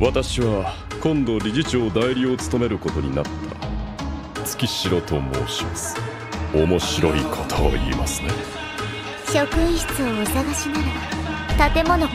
私は今度理事長代理を務めることになった。月城と申します。面白いことを言いますね。職員室をお探しなら建物